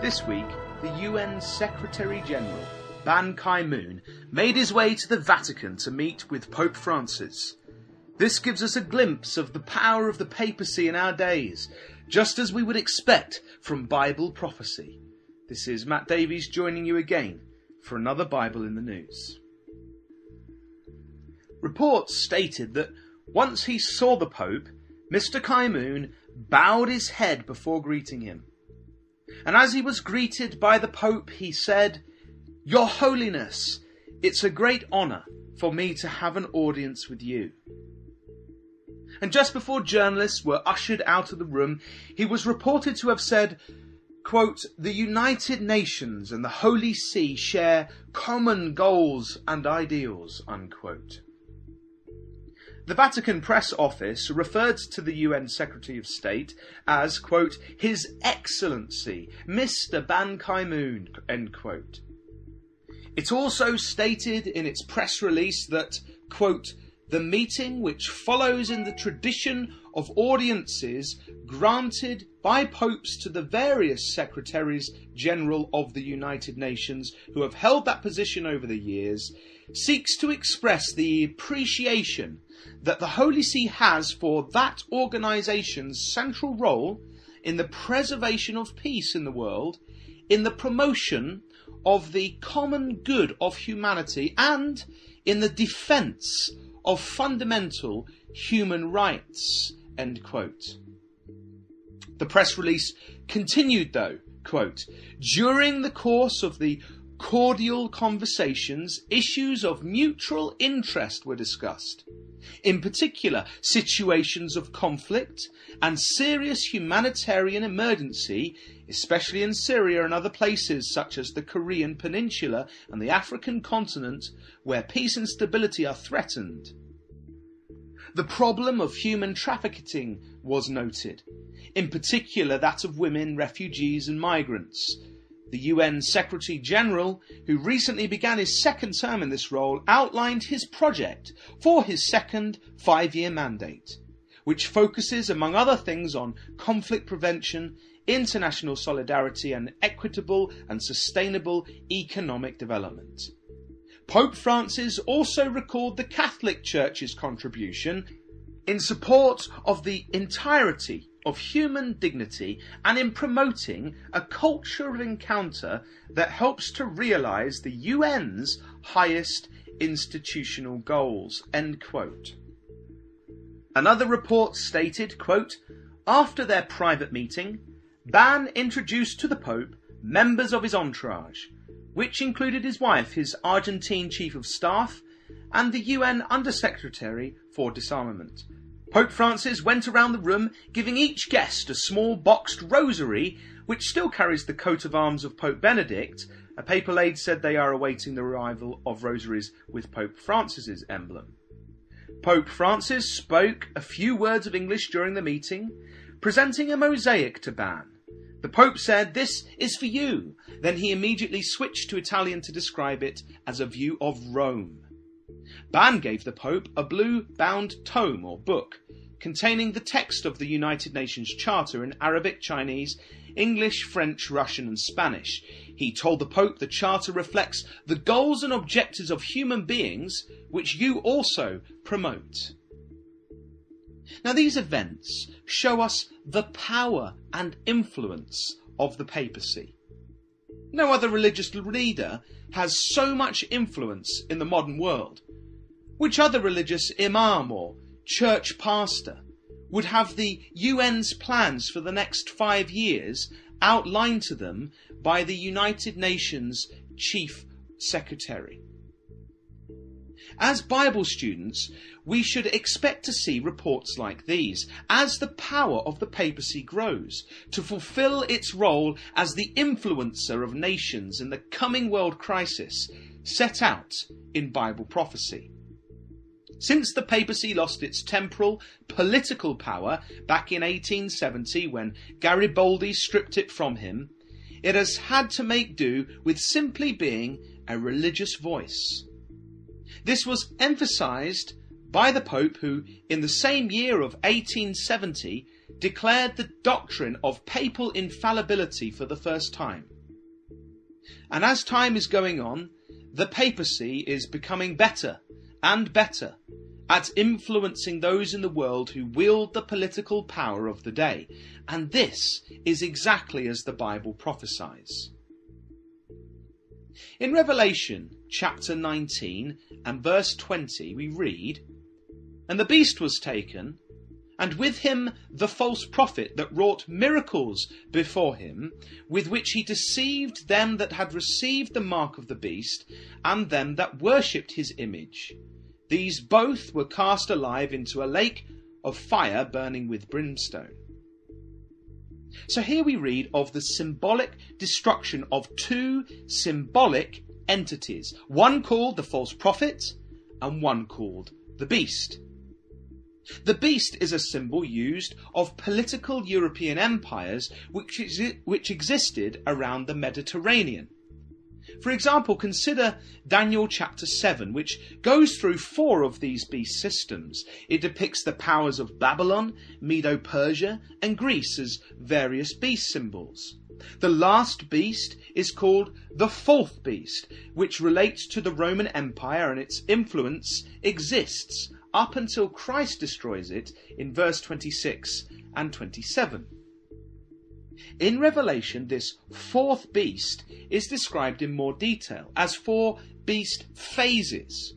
This week, the UN Secretary General, Ban Ki moon, made his way to the Vatican to meet with Pope Francis. This gives us a glimpse of the power of the papacy in our days, just as we would expect from Bible prophecy. This is Matt Davies joining you again for another Bible in the News. Reports stated that once he saw the Pope, Mr. Ki moon bowed his head before greeting him. And as he was greeted by the Pope, he said, Your Holiness, it's a great honour for me to have an audience with you. And just before journalists were ushered out of the room, he was reported to have said, quote, The United Nations and the Holy See share common goals and ideals, unquote. The Vatican Press Office referred to the UN Secretary of State as, quote, His Excellency, Mr. Ban Ki moon, end quote. It also stated in its press release that, quote, the meeting which follows in the tradition of audiences granted by popes to the various secretaries general of the United Nations who have held that position over the years seeks to express the appreciation that the Holy See has for that organization's central role in the preservation of peace in the world, in the promotion of the common good of humanity, and in the defense of fundamental human rights. End quote. The press release continued though, quote, during the course of the cordial conversations, issues of mutual interest were discussed. In particular, situations of conflict and serious humanitarian emergency, especially in Syria and other places such as the Korean Peninsula and the African continent, where peace and stability are threatened. The problem of human trafficking was noted, in particular that of women, refugees, and migrants, the UN Secretary General, who recently began his second term in this role, outlined his project for his second five year mandate, which focuses, among other things, on conflict prevention, international solidarity, and equitable and sustainable economic development. Pope Francis also recalled the Catholic Church's contribution in support of the entirety of human dignity and in promoting a culture of encounter that helps to realize the UN's highest institutional goals. End quote. Another report stated, quote, after their private meeting, Ban introduced to the Pope members of his entourage, which included his wife, his Argentine Chief of Staff, and the UN Undersecretary for Disarmament, Pope Francis went around the room giving each guest a small boxed rosary, which still carries the coat of arms of Pope Benedict. A papal aide said they are awaiting the arrival of rosaries with Pope Francis's emblem. Pope Francis spoke a few words of English during the meeting, presenting a mosaic to Ban. The Pope said, This is for you. Then he immediately switched to Italian to describe it as a view of Rome. Ban gave the Pope a blue bound tome or book containing the text of the United Nations Charter in Arabic, Chinese, English, French, Russian, and Spanish. He told the Pope the Charter reflects the goals and objectives of human beings, which you also promote. Now, these events show us the power and influence of the papacy. No other religious leader has so much influence in the modern world which other religious imam or church pastor would have the UN's plans for the next five years outlined to them by the United Nations Chief Secretary? As Bible students, we should expect to see reports like these as the power of the papacy grows to fulfill its role as the influencer of nations in the coming world crisis set out in Bible prophecy. Since the papacy lost its temporal, political power back in 1870 when Garibaldi stripped it from him, it has had to make do with simply being a religious voice. This was emphasized by the Pope who, in the same year of 1870, declared the doctrine of papal infallibility for the first time. And as time is going on, the papacy is becoming better and better at influencing those in the world who wield the political power of the day. And this is exactly as the Bible prophesies. In Revelation chapter 19 and verse 20, we read, And the beast was taken, and with him the false prophet that wrought miracles before him, with which he deceived them that had received the mark of the beast, and them that worshipped his image. These both were cast alive into a lake of fire burning with brimstone. So here we read of the symbolic destruction of two symbolic entities, one called the false prophet and one called the beast. The beast is a symbol used of political European empires which, which existed around the Mediterranean. For example, consider Daniel chapter 7, which goes through four of these beast systems. It depicts the powers of Babylon, Medo Persia, and Greece as various beast symbols. The last beast is called the fourth beast, which relates to the Roman Empire and its influence exists up until Christ destroys it in verse 26 and 27. In Revelation, this fourth beast is described in more detail as four beast phases.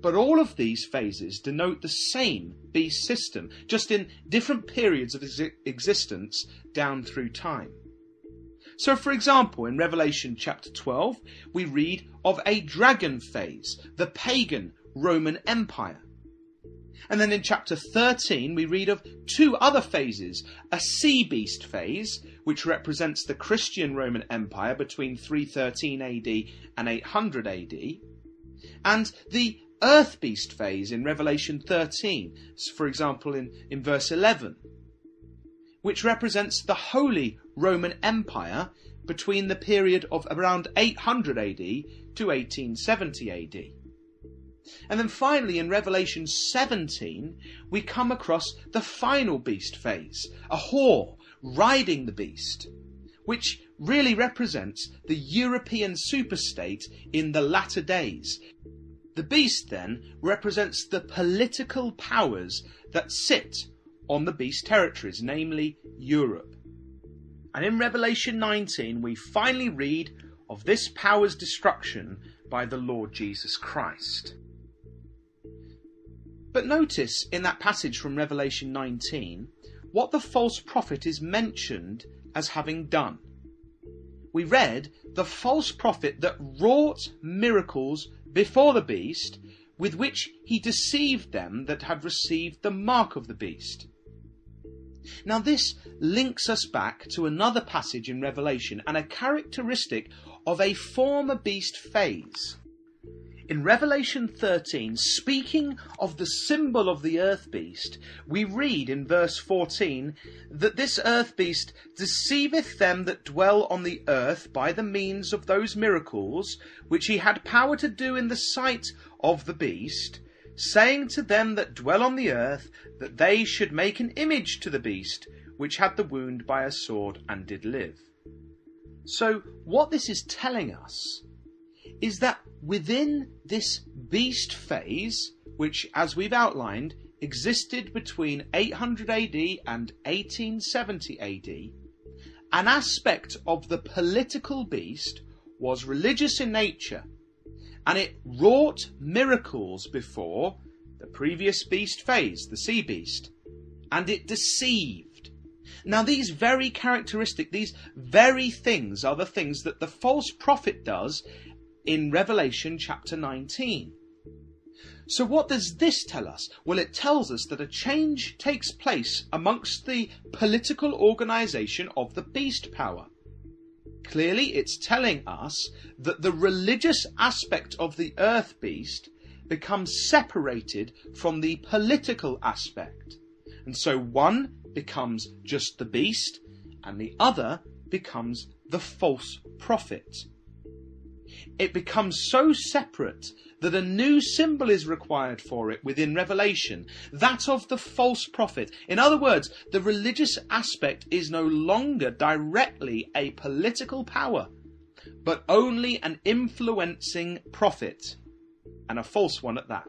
But all of these phases denote the same beast system, just in different periods of ex- existence down through time. So, for example, in Revelation chapter 12, we read of a dragon phase, the pagan Roman Empire. And then in chapter 13, we read of two other phases a sea beast phase, which represents the Christian Roman Empire between 313 AD and 800 AD, and the earth beast phase in Revelation 13, for example, in, in verse 11, which represents the Holy Roman Empire between the period of around 800 AD to 1870 AD. And then finally, in Revelation 17, we come across the final beast phase, a whore riding the beast, which really represents the European superstate in the latter days. The beast then represents the political powers that sit on the beast territories, namely Europe. And in Revelation 19, we finally read of this power's destruction by the Lord Jesus Christ. But notice in that passage from Revelation 19 what the false prophet is mentioned as having done. We read the false prophet that wrought miracles before the beast, with which he deceived them that had received the mark of the beast. Now, this links us back to another passage in Revelation and a characteristic of a former beast phase. In Revelation 13, speaking of the symbol of the earth beast, we read in verse 14 that this earth beast deceiveth them that dwell on the earth by the means of those miracles which he had power to do in the sight of the beast, saying to them that dwell on the earth that they should make an image to the beast which had the wound by a sword and did live. So, what this is telling us is that within this beast phase, which, as we've outlined, existed between 800 AD and 1870 AD, an aspect of the political beast was religious in nature, and it wrought miracles before the previous beast phase, the sea beast, and it deceived. Now, these very characteristic, these very things are the things that the false prophet does in Revelation chapter 19. So, what does this tell us? Well, it tells us that a change takes place amongst the political organization of the beast power. Clearly, it's telling us that the religious aspect of the earth beast becomes separated from the political aspect. And so one becomes just the beast, and the other becomes the false prophet it becomes so separate that a new symbol is required for it within Revelation, that of the false prophet. In other words, the religious aspect is no longer directly a political power, but only an influencing prophet, and a false one at that.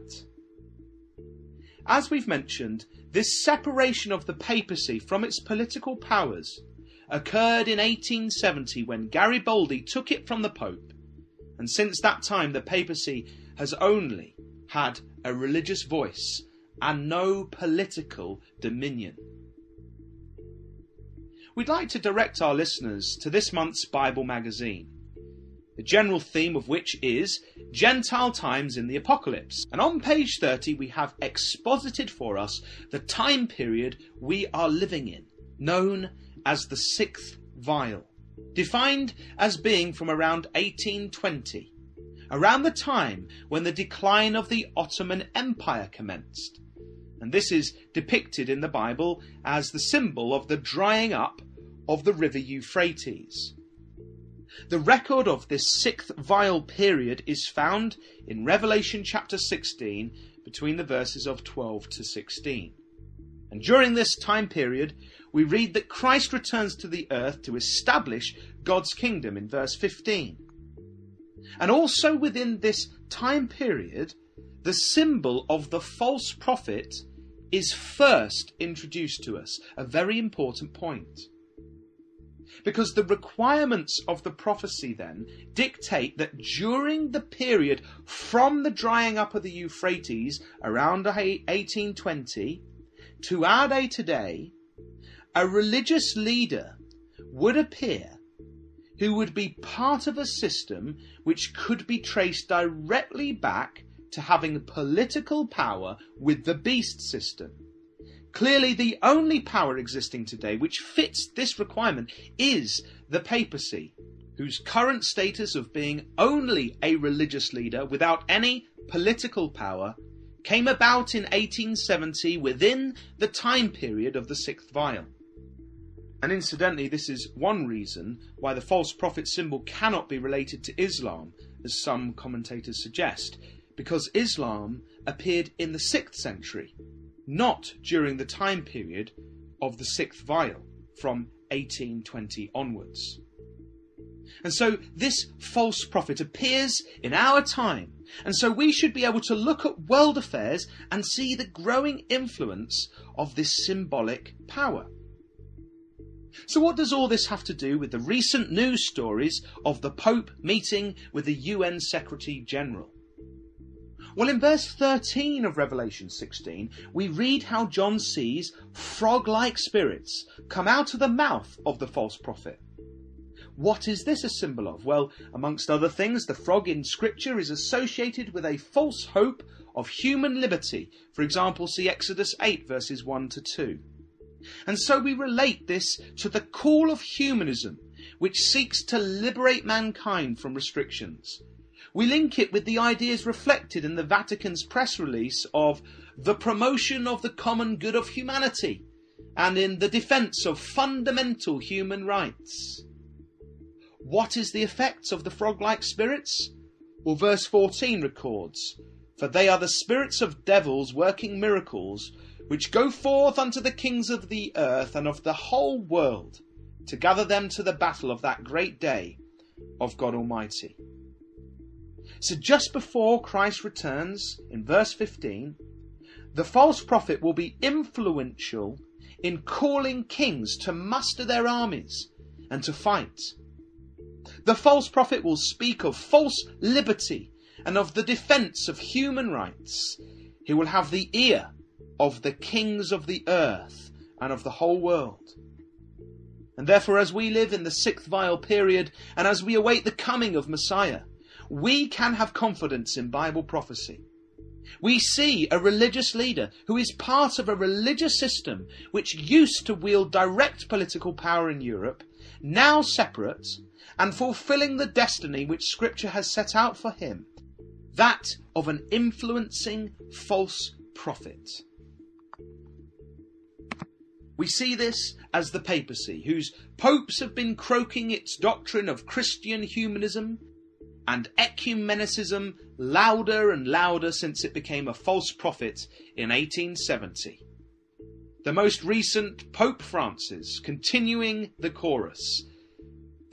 As we've mentioned, this separation of the papacy from its political powers occurred in 1870 when Garibaldi took it from the Pope, and since that time the papacy has only had a religious voice and no political dominion. We'd like to direct our listeners to this month's Bible magazine, the general theme of which is Gentile times in the Apocalypse. And on page 30, we have exposited for us the time period we are living in, known as the sixth vial, defined as being from around 1820 around the time when the decline of the Ottoman Empire commenced. And this is depicted in the Bible as the symbol of the drying up of the river Euphrates. The record of this sixth vial period is found in Revelation chapter 16 between the verses of 12 to 16. And during this time period, we read that Christ returns to the earth to establish God's kingdom in verse 15. And also within this time period, the symbol of the false prophet is first introduced to us. A very important point. Because the requirements of the prophecy then dictate that during the period from the drying up of the Euphrates around 1820 to our day today, a religious leader would appear who would be part of a system which could be traced directly back to having political power with the beast system. Clearly, the only power existing today which fits this requirement is the papacy, whose current status of being only a religious leader without any political power came about in 1870 within the time period of the sixth vial. And incidentally, this is one reason why the false prophet symbol cannot be related to Islam, as some commentators suggest, because Islam appeared in the 6th century, not during the time period of the 6th vial, from 1820 onwards. And so this false prophet appears in our time. And so we should be able to look at world affairs and see the growing influence of this symbolic power. So, what does all this have to do with the recent news stories of the Pope meeting with the UN Secretary General? Well, in verse 13 of Revelation 16, we read how John sees frog like spirits come out of the mouth of the false prophet. What is this a symbol of? Well, amongst other things, the frog in Scripture is associated with a false hope of human liberty. For example, see Exodus 8, verses 1 to 2. And so we relate this to the call of humanism, which seeks to liberate mankind from restrictions. We link it with the ideas reflected in the Vatican's press release of the promotion of the common good of humanity and in the defense of fundamental human rights. What is the effect of the frog like spirits? Well, verse 14 records, For they are the spirits of devils working miracles which go forth unto the kings of the earth and of the whole world, to gather them to the battle of that great day of God Almighty. So just before Christ returns, in verse 15, the false prophet will be influential in calling kings to muster their armies and to fight. The false prophet will speak of false liberty and of the defense of human rights. He will have the ear of the kings of the earth and of the whole world. And therefore, as we live in the sixth vial period and as we await the coming of Messiah, we can have confidence in Bible prophecy. We see a religious leader who is part of a religious system which used to wield direct political power in Europe, now separate, and fulfilling the destiny which Scripture has set out for him that of an influencing false prophet. We see this as the papacy, whose popes have been croaking its doctrine of Christian humanism, and ecumenicism louder and louder since it became a false prophet in 1870. The most recent Pope Francis continuing the chorus.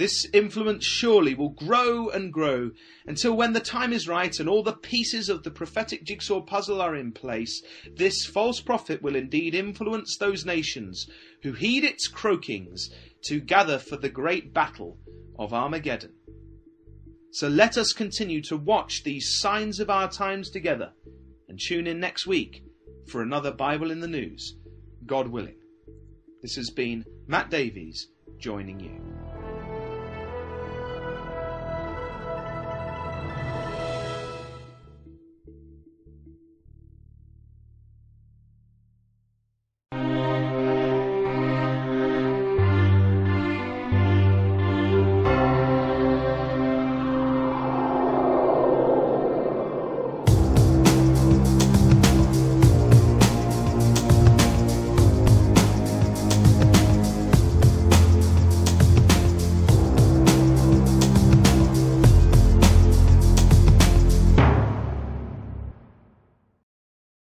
This influence surely will grow and grow until when the time is right and all the pieces of the prophetic jigsaw puzzle are in place, this false prophet will indeed influence those nations who heed its croakings to gather for the great battle of Armageddon. So let us continue to watch these signs of our times together and tune in next week for another Bible in the News, God willing. This has been Matt Davies joining you.